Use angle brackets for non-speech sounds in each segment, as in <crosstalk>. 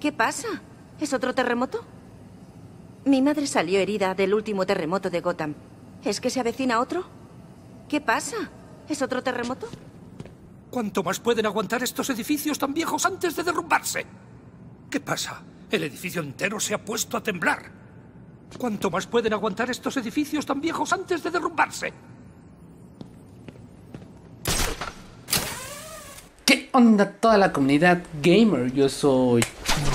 ¿Qué pasa? ¿Es otro terremoto? Mi madre salió herida del último terremoto de Gotham. ¿Es que se avecina otro? ¿Qué pasa? ¿Es otro terremoto? ¿Cuánto más pueden aguantar estos edificios tan viejos antes de derrumbarse? ¿Qué pasa? El edificio entero se ha puesto a temblar. ¿Cuánto más pueden aguantar estos edificios tan viejos antes de derrumbarse? ¿Qué onda toda la comunidad gamer? Yo soy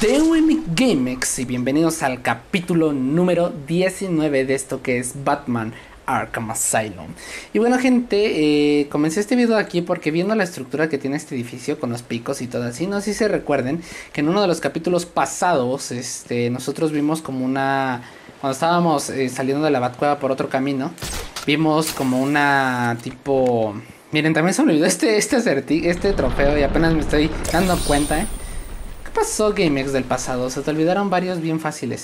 Dewey GameX y bienvenidos al capítulo número 19 de esto que es Batman Arkham Asylum. Y bueno gente, eh, comencé este video aquí porque viendo la estructura que tiene este edificio con los picos y todo así, no sé si se recuerden que en uno de los capítulos pasados este, nosotros vimos como una... Cuando estábamos eh, saliendo de la Batcueva por otro camino, vimos como una tipo Miren, también se me olvidó este, este, este trofeo y apenas me estoy dando cuenta, ¿eh? ¿Qué pasó, GameX del pasado? Se te olvidaron varios bien fáciles.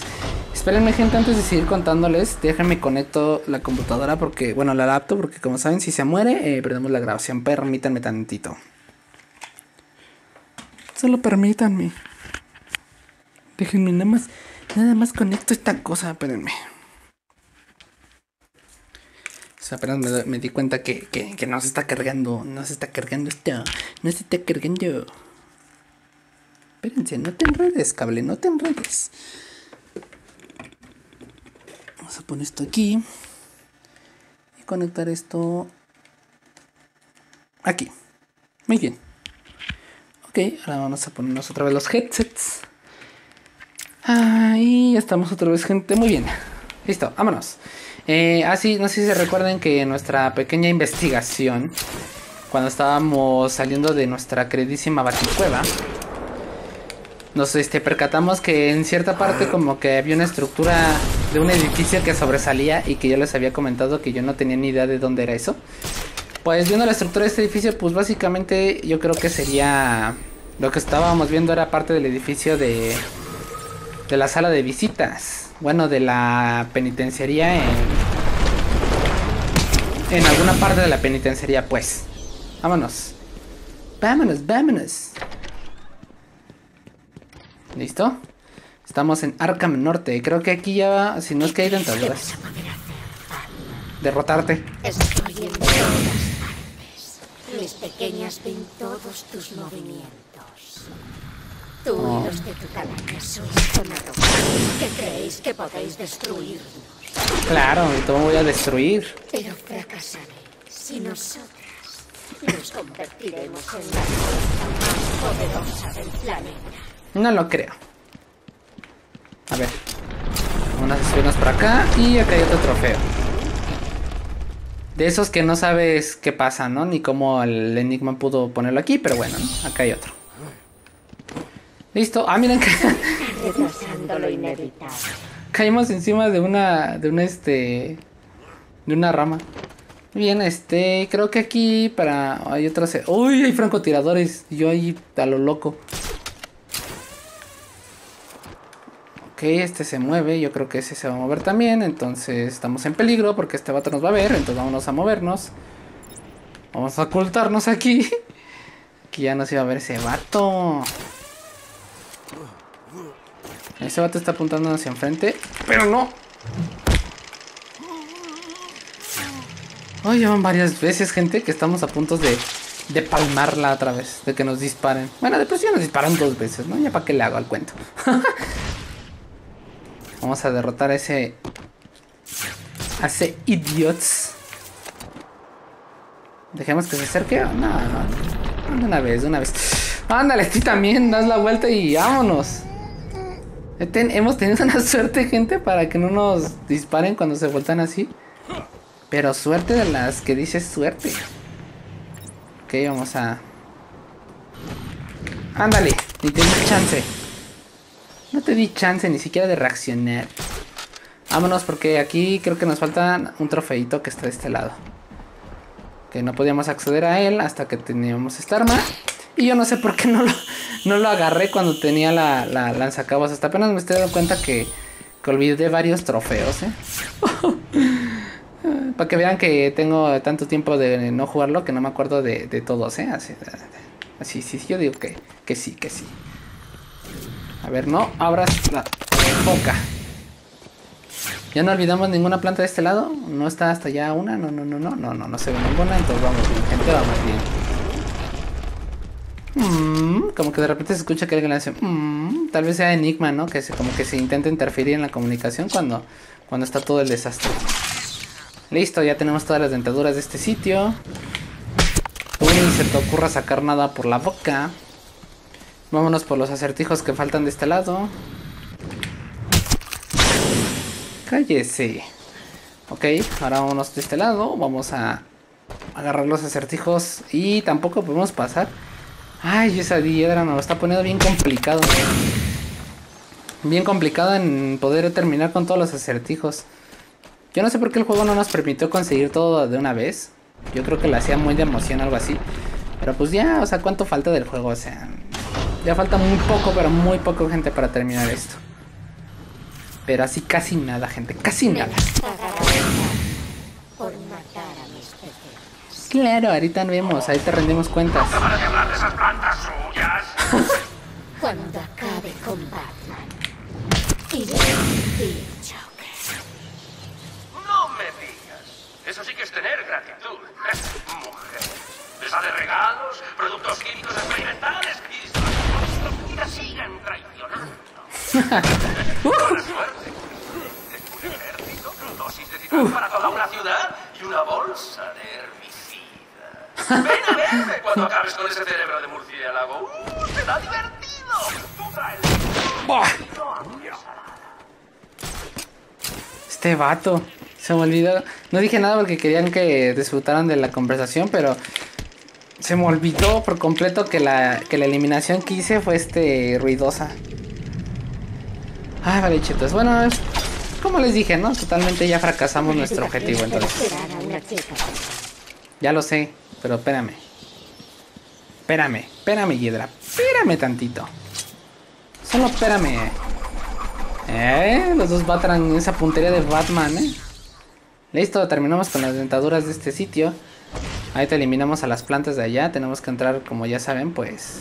Espérenme, gente, antes de seguir contándoles, déjenme conecto la computadora porque, bueno, la laptop, porque como saben, si se muere, eh, perdemos la grabación. Permítanme tantito. Solo permítanme. Déjenme nada más, nada más conecto esta cosa, espérenme apenas me, di cuenta que, que, no se está cargando. No se está cargando esto. No se está cargando. Espérense, no te enredes, cable, no te enredes. Vamos a poner esto aquí. Y conectar esto aquí. Muy bien. Ok, ahora vamos a ponernos otra vez los headsets. Ahí estamos otra vez, gente. Muy bien. Listo, vámonos. Eh, ah, sí, no sé si se recuerden que nuestra pequeña investigación, cuando estábamos saliendo de nuestra queridísima baticueva, nos este, percatamos que en cierta parte como que había una estructura de un edificio que sobresalía y que yo les había comentado que yo no tenía ni idea de dónde era eso. Pues viendo la estructura de este edificio, pues básicamente yo creo que sería... Lo que estábamos viendo era parte del edificio de, de la sala de visitas bueno, de la penitenciaría en, en alguna parte de la penitenciaría, pues. Vámonos. Vámonos, vámonos. ¿Listo? Estamos en Arkham Norte. Creo que aquí ya, si no es que hay dentaduras. Derrotarte. Estoy en todas partes. Mis pequeñas ven todos tus movimientos. Tú y los de tu calaña sois tan arrogantes que creéis que podéis destruirnos. Claro, ¿y cómo voy a destruir? Pero fracasaré si nosotras nos convertiremos en la fuerza más poderosa del planeta. No lo creo. A ver. Unas esferas por acá y acá hay otro trofeo. De esos que no sabes qué pasa, ¿no? Ni cómo el enigma pudo ponerlo aquí, pero bueno, acá hay otro. Listo. Ah, miren que. Caímos encima de una. de una este. de una rama. Bien, este. Creo que aquí para. Hay otras. Uy, hay francotiradores. Yo ahí a lo loco. Ok, este se mueve. Yo creo que ese se va a mover también. Entonces estamos en peligro porque este vato nos va a ver. Entonces vámonos a movernos. Vamos a ocultarnos aquí. <laughs> Aquí ya no se va a ver ese vato. Ese vato está apuntando hacia enfrente. Pero no. Hoy llevan varias veces, gente, que estamos a punto de, de palmarla otra vez. De que nos disparen. Bueno, después ya nos disparan dos veces, ¿no? Ya para qué le hago al cuento. <laughs> Vamos a derrotar a ese... A ese idiots. Dejemos que se acerque. No, no. De una vez, de una vez. Ándale, tú también. Das la vuelta y vámonos hemos tenido una <laughs> suerte, gente, para que no nos disparen cuando se vueltan así. Pero suerte de las que dices suerte. Ok, vamos a... Ándale, ni di chance. No te di chance ni siquiera de reaccionar. Vámonos porque aquí creo que nos falta un trofeito que está de este lado. Que no podíamos acceder a él hasta que teníamos esta arma. Y yo no sé por qué no lo, no lo agarré cuando tenía la, la lanzacabos. Hasta apenas me estoy dando cuenta que, que olvidé varios trofeos, ¿eh? <laughs> Para que vean que tengo tanto tiempo de no jugarlo que no me acuerdo de, todos, ¿eh? Así, así, sí, yo digo que, que sí, que sí. A ver, no abras la boca. Ya no olvidamos ninguna planta de este lado. No está hasta allá una. No, no, no, no, no, no, no se ve ninguna. Entonces vamos bien, gente, vamos bien. Mm, como que de repente se escucha que alguien le hace. Mm, tal vez sea Enigma, ¿no? Que se, como que se intenta interferir en la comunicación cuando, cuando está todo el desastre. Listo, ya tenemos todas las dentaduras de este sitio. Ni se te ocurra sacar nada por la boca. Vámonos por los acertijos que faltan de este lado. Cállese. Ok, ahora vámonos de este lado. Vamos a agarrar los acertijos. Y tampoco podemos pasar. Ay, esa hiedra nos lo está poniendo bien complicado. Bien complicado en poder terminar con todos los acertijos. Yo no sé por qué el juego no nos permitió conseguir todo de una vez. Yo creo que le hacía muy de emoción, algo así. Pero pues ya, o sea, ¿cuánto falta del juego? O sea, ya falta muy poco, pero muy poco gente para terminar esto. Pero así casi nada, gente, casi nada. Claro, ahorita vemos, ahí te rendimos cuentas. <laughs> Cuando acabe con Batman, iré No me digas. Eso sí que es tener gratitud. <laughs> Mujer. Les sale regalos, productos químicos experimentales la siguen traicionando. <laughs> Buena suerte. Un ejército, dosis de titán para toda una ciudad y una bolsa de herbicida. <laughs> Ven a verme cuando acabes con ese cerebro de murciélago. ¡Uh, será divertido! Tú traes. Este vato. Se me olvidó. No dije nada porque querían que disfrutaran de la conversación, pero se me olvidó por completo que la, que la eliminación que hice fue este ruidosa. Ay, vale, chetos. Bueno, es- como les dije, ¿no? Totalmente ya fracasamos nuestro objetivo, entonces. Ya lo sé, pero espérame. Espérame, espérame, Hiedra. Espérame tantito. Solo espérame. Eh, los dos Batman, esa puntería de Batman, eh. Listo, terminamos con las dentaduras de este sitio. Te eliminamos a las plantas de allá. Tenemos que entrar, como ya saben, pues.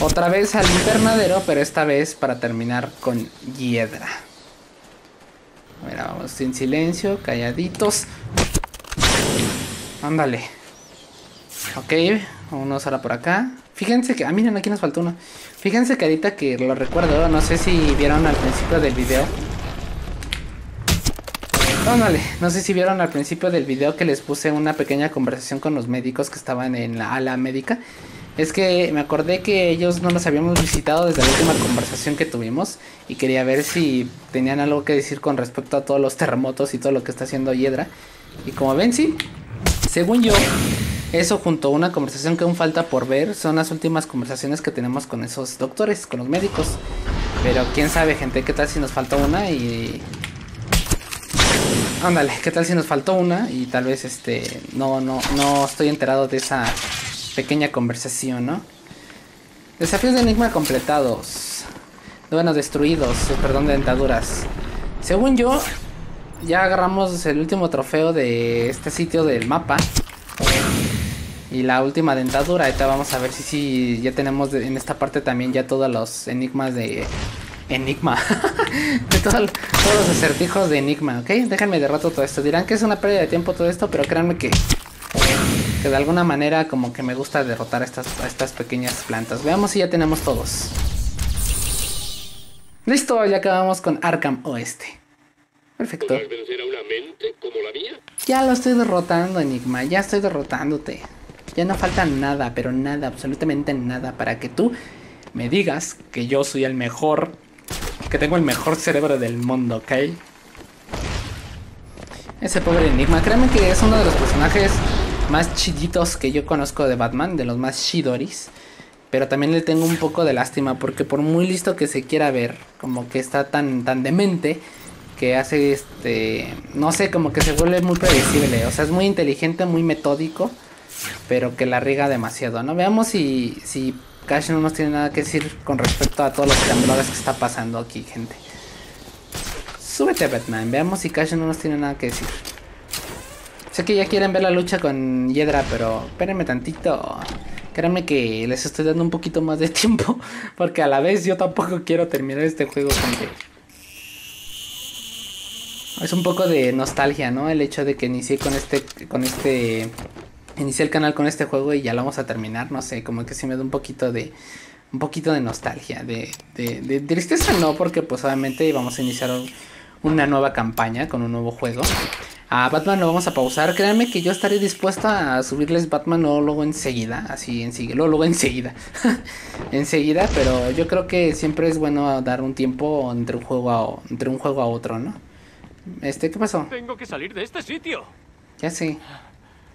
Otra vez al invernadero, pero esta vez para terminar con Hiedra. Mira, vamos en silencio, calladitos. Ándale. Ok, vámonos ahora por acá. Fíjense que. Ah, miren, aquí nos faltó uno. Fíjense que ahorita que lo recuerdo, no sé si vieron al principio del video. Ándale, no sé si vieron al principio del video que les puse una pequeña conversación con los médicos que estaban en la ala médica. Es que me acordé que ellos no los habíamos visitado desde la última conversación que tuvimos y quería ver si tenían algo que decir con respecto a todos los terremotos y todo lo que está haciendo Hiedra. Y como ven, sí, según yo, eso junto a una conversación que aún falta por ver son las últimas conversaciones que tenemos con esos doctores, con los médicos. Pero quién sabe, gente, qué tal si nos falta una y... Ándale, qué tal si nos faltó una y tal vez este no no no estoy enterado de esa pequeña conversación, ¿no? Desafíos de enigma completados. Bueno, destruidos, eh, perdón, de dentaduras. Según yo, ya agarramos el último trofeo de este sitio del mapa. Y la última dentadura. Ahorita vamos a ver si, si ya tenemos en esta parte también ya todos los enigmas de... Enigma. <laughs> de todo todos los acertijos de Enigma, ¿ok? Déjenme de rato todo esto. Dirán que es una pérdida de tiempo todo esto, pero créanme que... Que de alguna manera como que me gusta derrotar a estas, a estas pequeñas plantas. Veamos si ya tenemos todos. Listo, ya acabamos con Arkham Oeste. Perfecto. ¿Podrás vencer a una mente como la mía? Ya lo estoy derrotando, Enigma. Ya estoy derrotándote. Ya no falta nada, pero nada, absolutamente nada, para que tú me digas que yo soy el mejor, que tengo el mejor cerebro del mundo, ¿ok? Ese pobre Enigma, créeme que es uno de los personajes más chiditos que yo conozco de Batman, de los más shidoris. Pero también le tengo un poco de lástima porque por muy listo que se quiera ver, como que está tan, tan demente, que hace este, no sé, como que se vuelve muy predecible. O sea, es muy inteligente, muy metódico, pero que la riega demasiado, ¿no? Veamos si, si Cash no nos tiene nada que decir con respecto a todos los temblores que está pasando aquí, gente. Súbete, Batman. Veamos si Cash no nos tiene nada que decir. Sé que ya quieren ver la lucha con Hiedra, pero espérenme tantito. Créanme que les estoy dando un poquito más de <laughs> tiempo. Porque a la vez yo tampoco quiero terminar este juego, gente. Es un poco de nostalgia, ¿no? El hecho de que inicié con este. con este. Inicié el canal con este juego y ya lo vamos a terminar. No sé, como que sí me da un poquito de. Un poquito de nostalgia. De, de, de tristeza no, porque pues obviamente vamos a iniciar una nueva campaña con un nuevo juego. A Batman lo vamos a pausar. Créanme que yo estaré dispuesto a subirles Batman luego enseguida. Así enseguida. Luego enseguida. <laughs> enseguida. Pero yo creo que siempre es bueno dar un tiempo entre un juego a, entre un juego a otro, ¿no? Este, ¿qué pasó? Tengo que salir de este sitio. Ya sé.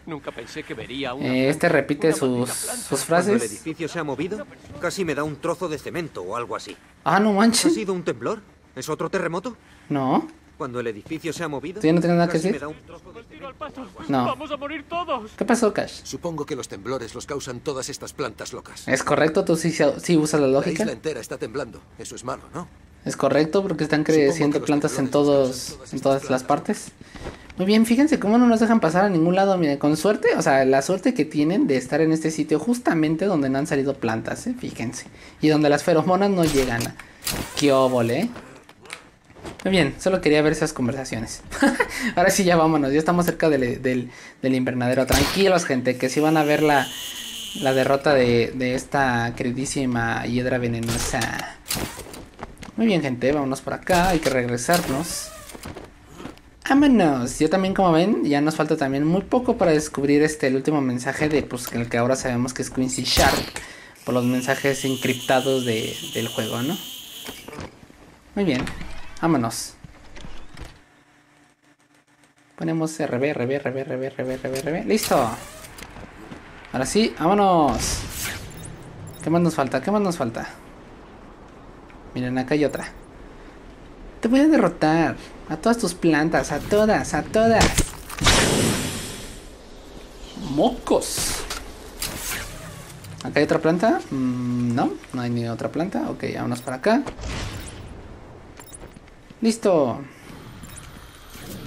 Nunca pensé que vería una Eh, este repite una sus, sus Cuando el frases. edificio se ha movido, casi me da un trozo de cemento o algo así. Ah, no ¿Ha manches. sido un temblor? ¿Es otro terremoto? No. Cuando el edificio se ha movido, ¿Tú ya no tienes nada que decir? No. Vamos a morir todos. ¿Qué pasó, Cash? Supongo que los temblores los causan todas estas plantas locas. ¿Es correcto? ¿Tú sí, sí usas la La lógica? isla entera está temblando. Eso es malo, ¿no? Es correcto porque están creciendo plantas en todos, en todas las partes. Muy bien, fíjense cómo no nos dejan pasar a ningún lado. Miren, con suerte, o sea, la suerte que tienen de estar en este sitio justamente donde no han salido plantas, ¿eh? fíjense. Y donde las feromonas no llegan. a- Qué óvole, ¿eh? Muy bien, solo quería ver esas conversaciones. <laughs> Ahora sí, ya vámonos. Ya estamos cerca del, del, del invernadero. Tranquilos, gente, que si van a ver la, la derrota de, de esta queridísima hiedra venenosa. Muy bien, gente, vámonos por acá. Hay que regresarnos. Vámonos. Yo también, como ven, ya nos falta también muy poco para descubrir este el último mensaje de pues el que ahora sabemos que es Quincy Sharp. Por los mensajes encriptados de, del juego, ¿no? Muy bien. Vámonos. Ponemos RB, RB, RB, RB, RB, RB, RB. ¡Listo! Ahora sí, vámonos. ¿Qué más nos falta? ¿Qué más nos falta? Miren, acá hay otra. Te voy a derrotar. A todas tus plantas, a todas, a todas. Mocos. ¿Acá hay otra planta? Mm, no, no hay ni otra planta. Ok, vámonos para acá. Listo.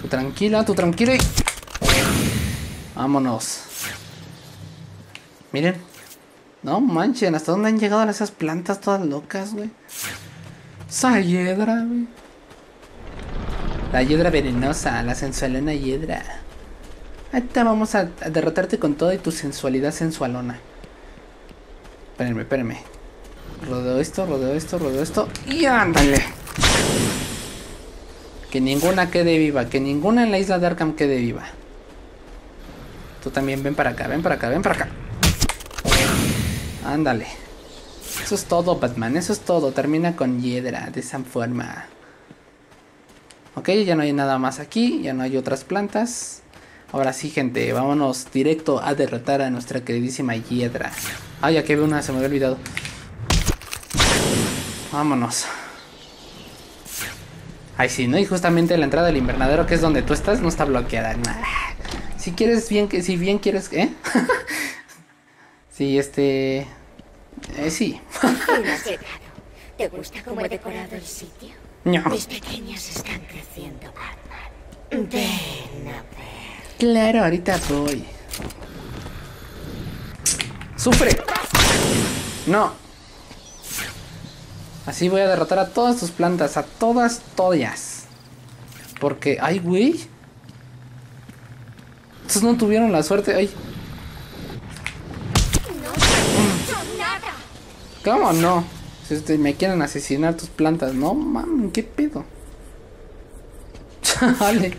Tú tranquila, tú tranquila. Vámonos. Miren. No manchen, ¿hasta dónde han llegado esas plantas todas locas, güey? Esa hiedra, güey. La hiedra venenosa, la sensualona hiedra. Ahorita vamos a, a derrotarte con toda tu sensualidad sensualona. Espérenme, espérenme. Rodeo esto, rodeo esto, rodeo esto. Y ándale. Que ninguna quede viva, que ninguna en la isla de Arkham quede viva. Tú también ven para acá, ven para acá, ven para acá. Ándale. Eso es todo, Batman, eso es todo. Termina con hiedra de esa forma. Ok, ya no hay nada más aquí, ya no hay otras plantas. Ahora sí, gente, vámonos directo a derrotar a nuestra queridísima hiedra. Ay, aquí veo una, se me había olvidado. Vámonos. Ay, sí, ¿no? Y justamente la entrada del invernadero, que es donde tú estás, no está bloqueada. Nah. Si quieres bien, que si bien quieres, ¿eh? <laughs> sí, este... Eh, sí. <laughs> ¿Te gusta cómo he decorado el sitio? No. Mis pequeñas están creciendo, Batman. Ven a ver. Claro, ahorita voy. ¡Sufre! No. Así voy a derrotar a todas tus plantas, a todas, todas. Porque, ay, güey. Estos no tuvieron la suerte, ay. ¿Cómo no? Este, me quieren asesinar tus plantas, no mames, qué pedo. <laughs> Chale.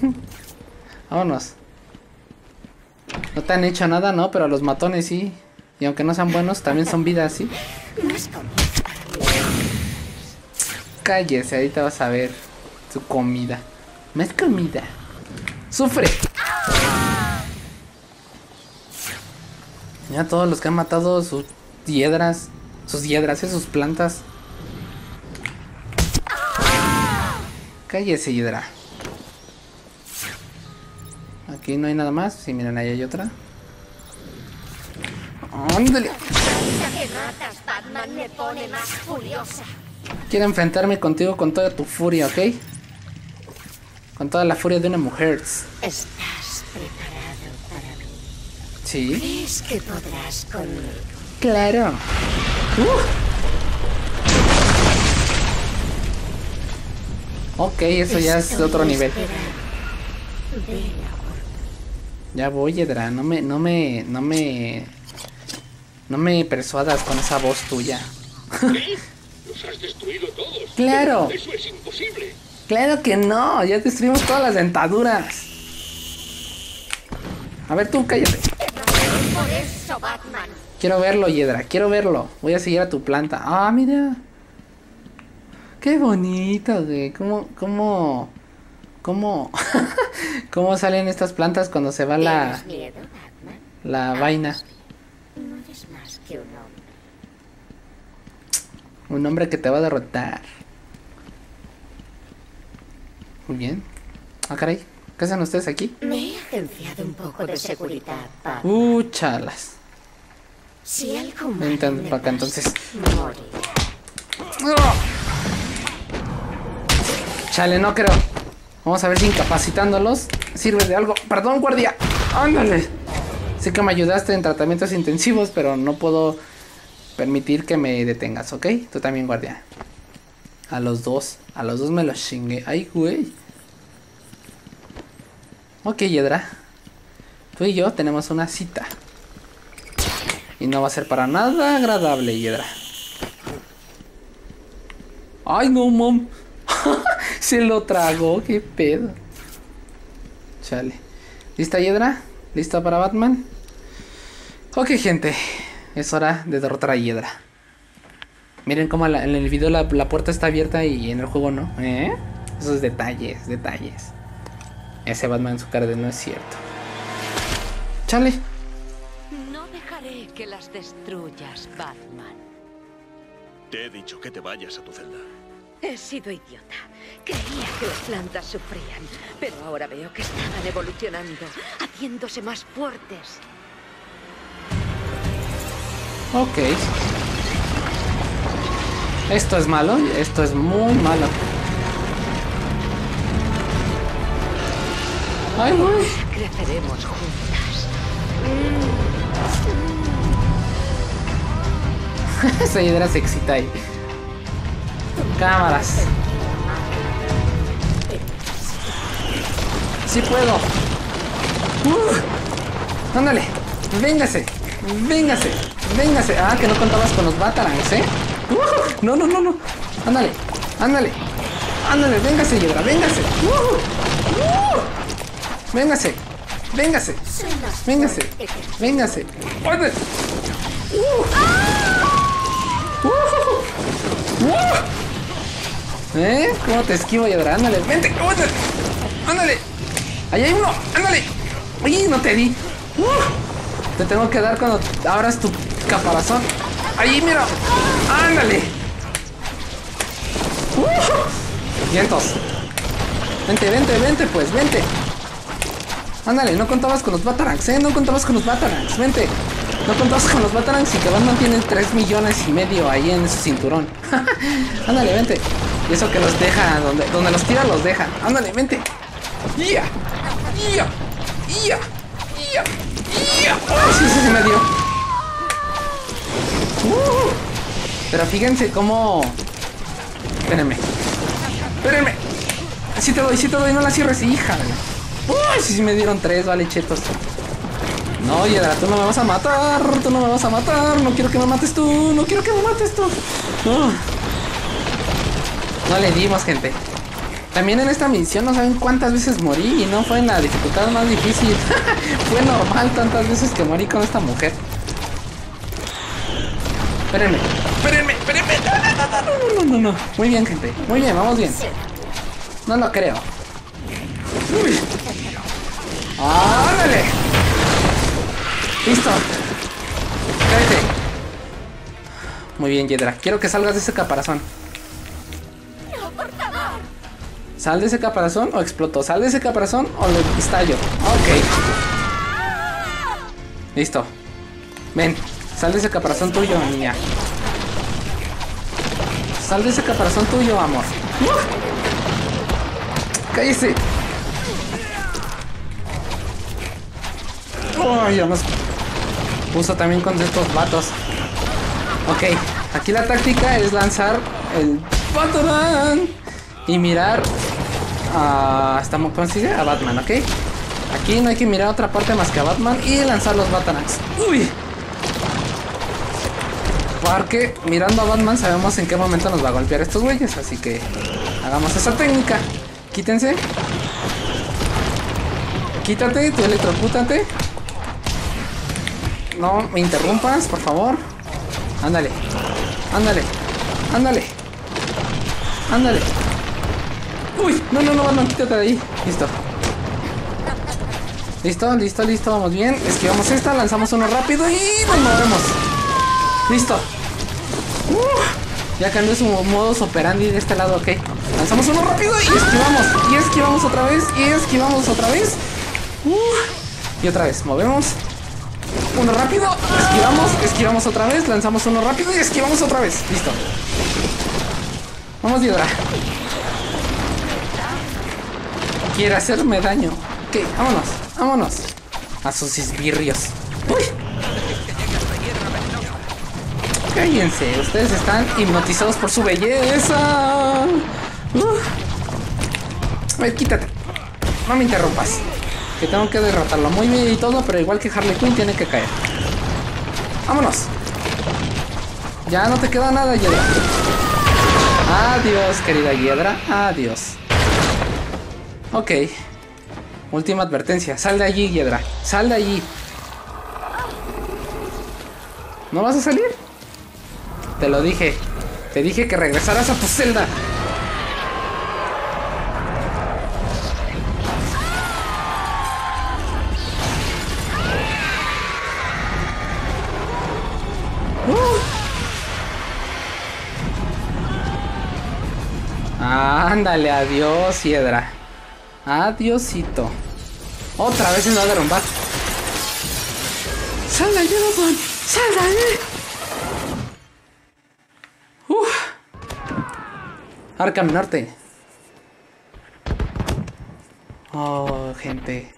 <laughs> Vámonos. No te han hecho nada, ¿no? Pero a los matones sí. Y aunque no sean buenos, también son vidas, ¿sí? Cállese, ahorita vas a ver su comida. Más comida. ¡Sufre! Mira todos los que han matado sus hiedras. Sus hiedras, ¿eh? sus plantas. Cállese, hiedra. Aquí no hay nada más. Sí, miren, ahí hay otra. Ándale. Tanta que ratas, Batman me pone más furiosa. Quiero enfrentarme contigo con toda tu furia, ¿ok? Con toda la furia de una mujer. ¿Estás preparado para mí? Sí, ¿Crees que podrás conmigo? Claro. Uh. Ok, eso ya es otro nivel. Ya voy, Edra. No me, no me, no me, no me persuadas con esa voz tuya. ¿Qué? <laughs> Los has destruido todos. Claro. Eso es imposible. Claro que no, ya destruimos todas las dentaduras. A ver tú, cállate. Por eso, Batman. Quiero verlo, Yedra, quiero verlo. Voy a seguir a tu planta. Ah, mira. Qué bonito, güey. ¿Cómo, cómo, cómo, <laughs> cómo salen estas plantas cuando se va la, la vaina? No eres más que un hombre. Un hombre que te va a derrotar. Muy bien. Ah, caray. ¿Qué hacen ustedes aquí? Me he agenciado un poco de seguridad, Batman. Uh, chalas. Si algo para acá entonces. Chale, no creo. Vamos a ver si incapacitándolos sirve de algo. Perdón, guardia. Ándale. Sé que me ayudaste en tratamientos intensivos, pero no puedo permitir que me detengas, ¿ok? Tú también, guardia. A los dos. A los dos me los chingué. Ay, güey. Ok, Yedra. Tú y yo tenemos una cita. Y no va a ser para nada agradable, Yedra. Ay, no, mom. <laughs> Se lo tragó, qué pedo. Chale. ¿Lista, Hiedra? ¿Lista para Batman? Ok, gente. Es hora de derrotar a Hiedra. Miren cómo en el video la, puerta está abierta y en el juego no. ¿Eh? Esos detalles, detalles. Ese Batman en su cara no es cierto. Chale. Destruyas, Batman. Te he dicho que te vayas a tu celda. He sido idiota. Creía que las plantas sufrían, pero ahora veo que estaban evolucionando, haciéndose más fuertes. Ok. Esto es malo, esto es muy malo. Ay. Creceremos juntas. <laughs> Esa hiedra se excita ahí. Cámaras. Sí puedo. Uh, ándale. Véngase. Véngase. Véngase. Ah, que no contabas con los Batarangs, ¿eh? Uh, no, no, no, no. Ándale. Ándale. Ándale. Véngase, hiedra. Véngase. Uh, uh. Véngase. Véngase. Véngase. Véngase. ¿Eh? ¿Cómo te esquivo, Yadra? Ándale, vente, ándale. Ándale. Ahí hay uno, ándale. Uy, no te di. Te tengo que dar cuando abras tu caparazón. Ahí, mira. Ándale. Uh, vientos. Vente, vente, vente, pues, vente. Ándale, no contabas con los Batarangs, ¿eh? No contabas con los Batarangs, vente. No contabas con los Batarangs y que Batman tiene 3 millones y medio ahí en su cinturón. <laughs> Ándale, vente. Y eso que los deja, donde, donde los tira los deja. Ándale, vente. ¡Ya! ¡Ya! ¡Ya! ¡Ya! ¡Ya! ¡Ay, sí, sí, se me dio! Uh, pero fíjense cómo... Espérenme. Espérenme. Sí te doy, sí te doy, no la cierres, hija. Uy, sí, sí me dieron tres, vale, chetos. No, Yedra, tú no me vas a matar, tú no me vas a matar, no quiero que me mates tú, no quiero que me mates tú. No, no le dimos, gente. También en esta misión no saben cuántas veces morí y no fue en la dificultad más difícil. <laughs> fue normal tantas veces que morí con esta mujer. Espérenme, espérenme, espérenme. No, no, no, no, no. Muy bien, gente. Muy bien, vamos bien. No lo creo. Uy. ¡Ándale! Listo. Cállate. Muy bien, Yedra. Quiero que salgas de ese caparazón. ¿Sal de ese caparazón o exploto? ¿Sal de ese caparazón o lo estallo? Ok. Listo. Ven, sal de ese caparazón tuyo, niña. Sal de ese caparazón tuyo, amor. ¡Uh! ¡Cállese! ¡Ay, además! uso también con estos vatos. Ok, aquí la táctica es lanzar el Batarang y mirar a, estamos, ¿cómo se dice? a Batman, ¿ok? Aquí no hay que mirar a otra parte más que a Batman y lanzar los Batarangs. ¡Uy! Porque mirando a Batman sabemos en qué momento nos va a golpear estos güeyes, así que hagamos esa técnica. Quítense. Quítate, tú electrocútate. No me interrumpas, por favor. Ándale. Ándale. Ándale. Ándale. Uy, no, no, no, Batman, quítate de ahí. Listo. Listo, listo, listo, vamos bien. Esquivamos esta, lanzamos uno rápido y nos movemos. Listo. Uh, ya cambió su modus operandi de este lado, ok. Lanzamos uno rápido y esquivamos. Y esquivamos otra vez. Y esquivamos otra vez. Uh, y otra vez, movemos. Uno rápido, esquivamos, esquivamos otra vez, lanzamos uno rápido y esquivamos otra vez. Listo. Vamos, Hiedra. Quiere hacerme daño. Ok, vámonos, vámonos. A sus esbirrios. Uy. Cállense, ustedes están hipnotizados por su belleza. Uh. A quítate. No me interrumpas. Que tengo que derrotarlo muy bien y todo, pero igual que Harley Quinn tiene que caer. Vámonos. Ya no te queda nada, Hiedra. Adiós, querida Hiedra. Adiós. Ok. Última advertencia. Sal de allí, Hiedra. Sal de allí. ¿No vas a salir? Te lo dije. Te dije que regresaras a tu celda. Ándale, adiós, Hiedra. Adiosito. Otra vez se va a derrumbar. ¡Sal de allí, Batman! ¡Sal de! Uf. Arkham Norte. Oh, gente.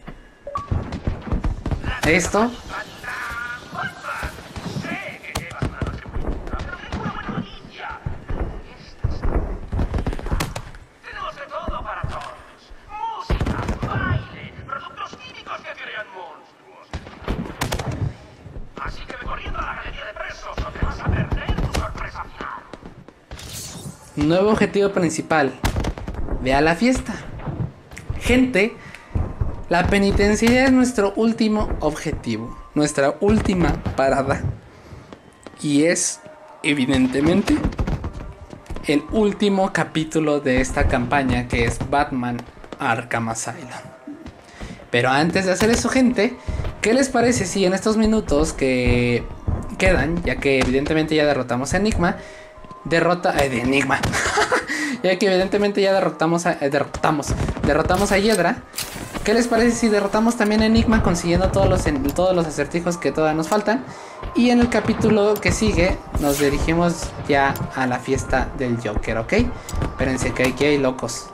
Esto Nuevo objetivo principal. Ve a la fiesta. Gente, la penitenciaría es nuestro último objetivo. Nuestra última parada. Y es, evidentemente, el último capítulo de esta campaña que es Batman Arkham Asylum. Pero antes de hacer eso, gente, ¿qué les parece si en estos minutos que quedan, ya que evidentemente ya derrotamos a Enigma, derrota eh, de Enigma, <laughs> ya que evidentemente ya derrotamos a, eh, derrotamos, derrotamos a Hiedra, ¿qué les parece si derrotamos también a Enigma consiguiendo todos los todos los acertijos que todavía nos faltan? Y en el capítulo que sigue nos dirigimos ya a la fiesta del Joker, ¿ok? Espérense que aquí hay locos.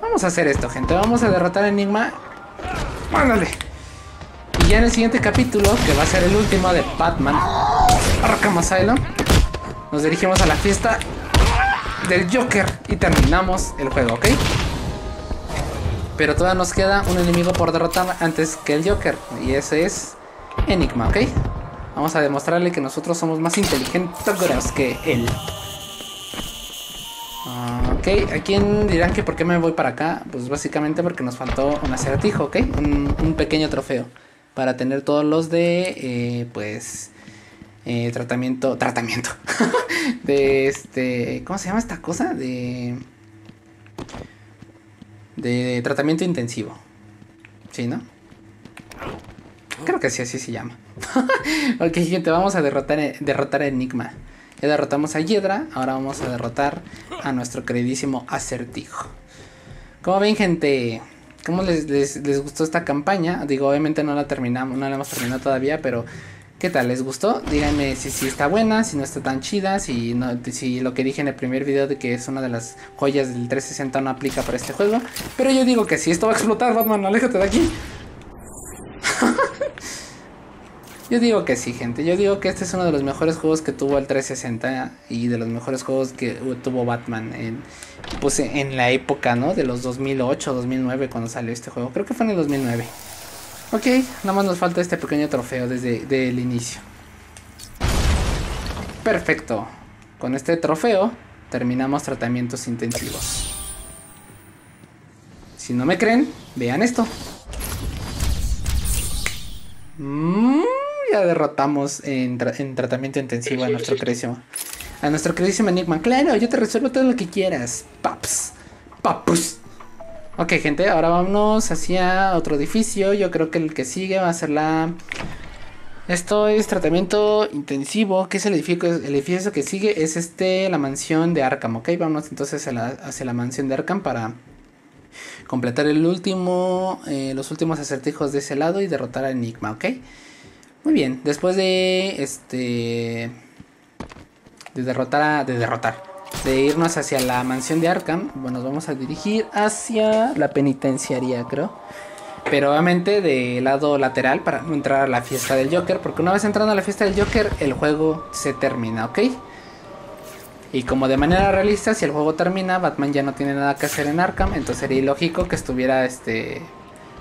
Vamos a hacer esto, gente. Vamos a derrotar a Enigma. Mándale. Y ya en el siguiente capítulo, que va a ser el último de Batman Arkham Asylum, nos dirigimos a la fiesta del Joker y terminamos el juego, ¿ok? Pero todavía nos queda un enemigo por derrotar antes que el Joker. Y ese es Enigma, ¿ok? Vamos a demostrarle que nosotros somos más inteligentes que él. Ah, Ok, ¿a quién dirán que por qué me voy para acá? Pues básicamente porque nos faltó un acertijo, ¿ok? Un, pequeño trofeo para tener todos los de, eh, pues, eh, tratamiento, tratamiento, <laughs> de este, ¿cómo se llama esta cosa? De, de tratamiento intensivo, ¿sí, no? Creo que sí, así se llama. <laughs> ok, gente, vamos a derrotar, derrotar a Enigma. Ya derrotamos a Hiedra, ahora vamos a derrotar a nuestro queridísimo acertijo. Como ven, gente, ¿cómo les, les- les gustó esta campaña? Digo, obviamente no la terminamos, no la hemos terminado todavía, pero ¿qué tal? ¿Les gustó? Díganme si, si está buena, si no está tan chida, si, no, si lo que dije en el primer video de que es una de las joyas del 360 no aplica para este juego. Pero yo digo que si esto va a explotar, Batman, aléjate de aquí. <laughs> Yo digo que sí, gente. Yo digo que este es uno de los mejores juegos que tuvo el 360 y de los mejores juegos que tuvo Batman en, pues, en la época, ¿no? De los 2008, 2009 cuando salió este juego. Creo que fue en el 2009. Ok, nada más nos falta este pequeño trofeo desde el inicio. Perfecto. Con este trofeo terminamos tratamientos intensivos. Si no me creen, vean esto. Mm, ya derrotamos en, tratamiento intensivo a nuestro queridísimo. A nuestro queridísimo Enigma. Claro, yo te resuelvo todo lo que quieras. Paps. Papus. Ok, gente, ahora vámonos hacia otro edificio. Yo creo que el que sigue va a ser la... Esto es tratamiento intensivo. ¿Qué es el edificio? El edificio que sigue es este, la mansión de Arkham. Ok, vámonos entonces hacia la mansión de Arkham para completar el último, eh, los últimos acertijos de ese lado y derrotar a Enigma, ¿ok? Muy bien, después de este, de derrotar, a, de derrotar, de irnos hacia la mansión de Arkham, bueno, nos vamos a dirigir hacia la penitenciaría, creo. Pero obviamente del lado lateral para entrar a la fiesta del Joker, porque una vez entrando a la fiesta del Joker, el juego se termina, ¿ok? Y como de manera realista, si el juego termina, Batman ya no tiene nada que hacer en Arkham, entonces sería ilógico que estuviera este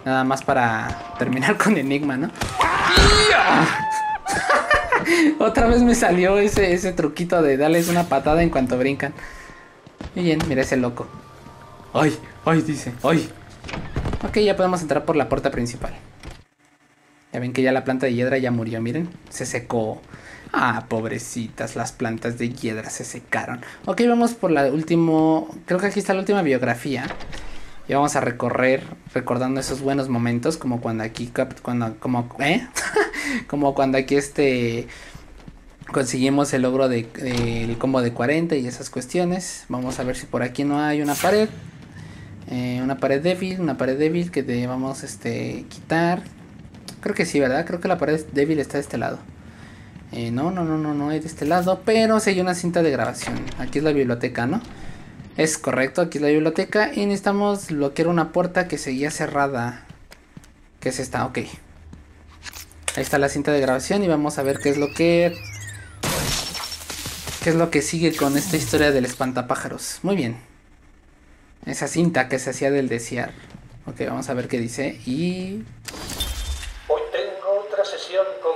nada más para terminar <laughs> con Enigma, ¿no? <laughs> Otra vez me salió ese, ese truquito de darles una patada en cuanto brincan. Muy bien, mira ese loco. ¡Ay! ¡Ay! Dice. ¡Ay! Ok, ya podemos entrar por la puerta principal. Ya ven que ya la planta de hiedra ya murió, miren. Se secó. Ah, pobrecitas, las plantas de hiedra se secaron. Ok, vamos por la última... Creo que aquí está la última biografía. Y vamos a recorrer recordando esos buenos momentos, como cuando aquí... Cuando, como, ¿eh? <laughs> <laughs> como cuando aquí este... Conseguimos el logro del de, combo de 40 y esas cuestiones. Vamos a ver si por aquí no hay una pared. Eh, una pared débil, una pared débil que debamos este, quitar. Creo que sí, ¿verdad? Creo que la pared débil está de este lado. Eh, no, no, no, no, no hay de este lado. Pero sí hay una cinta de grabación. Aquí es la biblioteca, ¿no? Es correcto, aquí es la biblioteca. Y necesitamos bloquear una puerta que seguía cerrada. Que es esta, ok. Ahí está la cinta de grabación y vamos a ver qué es lo que... ¿Qué es lo que sigue con esta historia del espantapájaros? Muy bien. Esa cinta que se hacía del desear. Ok, vamos a ver qué dice. Y... Hoy tengo otra sesión con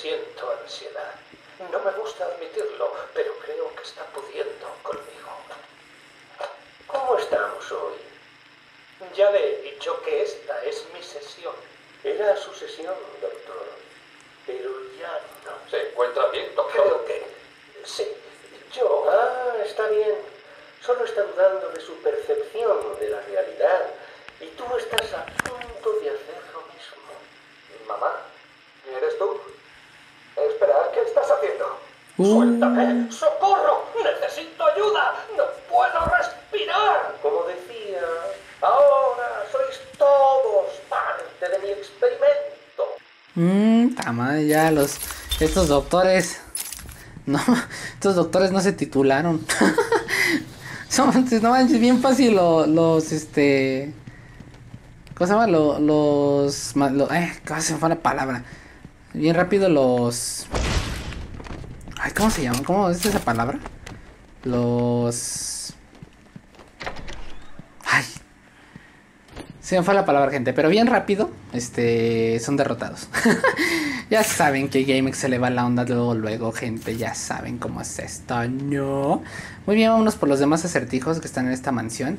siento ansiedad. No me gusta admitirlo, pero creo que está pudiendo conmigo. ¿Cómo estamos hoy? Ya le he dicho que esta es mi sesión. Era su sesión, doctor. Pero ya no. ¿Se encuentra bien, doctor? Creo que sí. Yo, ah, está bien. Solo está dudando de su percepción de la realidad. Y tú estás a punto de hacer lo mismo. Mamá, ¿eres tú? Espera, ¿qué estás haciendo? Uh. ¡Suéltame! ¡Socorro! ¡Necesito ayuda! ¡No puedo respirar! Como decía, ahora sois todos de mi experimento. Mmm, tama ya los... Estos doctores... No, <laughs> estos doctores no se titularon. <laughs> Son, no manches, bien fácil los, los este... ¿Cómo se llama? Los... los, eh, ¿cómo se fue la palabra? Bien rápido los... Ay, ¿cómo se llaman? ¿Cómo es esa palabra? Los... Ay. Se me fue la palabra, gente. Pero bien rápido, este... Son derrotados. <laughs> ya saben que GameX se le va la onda luego, luego, gente. Ya saben cómo es esto, ¿no? Muy bien, vámonos por los demás acertijos que están en esta mansión.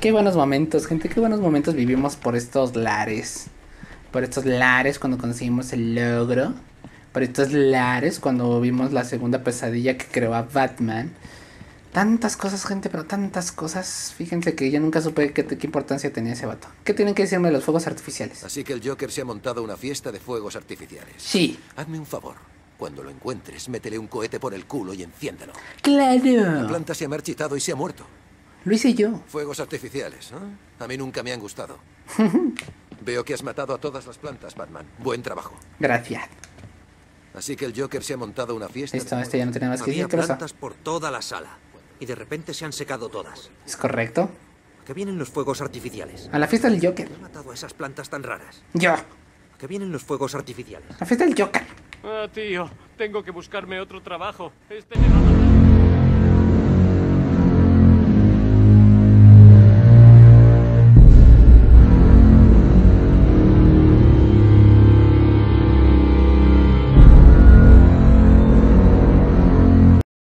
Qué buenos momentos, gente. Qué buenos momentos vivimos por estos lares por estos lares cuando conseguimos el logro, por estos lares cuando vimos la segunda pesadilla que creó a Batman. Tantas cosas, gente, pero tantas cosas. Fíjense que yo nunca supe qué, qué, importancia tenía ese vato. ¿Qué tienen que decirme de los fuegos artificiales? Así que el Joker se ha montado una fiesta de fuegos artificiales. Sí. Hazme un favor. Cuando lo encuentres, métele un cohete por el culo y enciéndelo. ¡Claro! La planta se ha marchitado y se ha muerto. Lo hice yo. Fuegos artificiales. A mí nunca me han gustado. <laughs> Veo que has matado a todas las plantas, Batman. Buen trabajo. Gracias. Así que el Joker se ha montado una fiesta. Esto, este ya no tiene más que decir. Plantas por toda la sala. Y de repente se han secado todas. ¿Es correcto? qué vienen los fuegos artificiales? A la fiesta del Joker. ¿Quién ha matado a esas plantas tan raras? Yo. ¿A qué vienen los fuegos artificiales? La fiesta del Joker. Ah, tío, tengo que buscarme otro trabajo. Este me va a matar.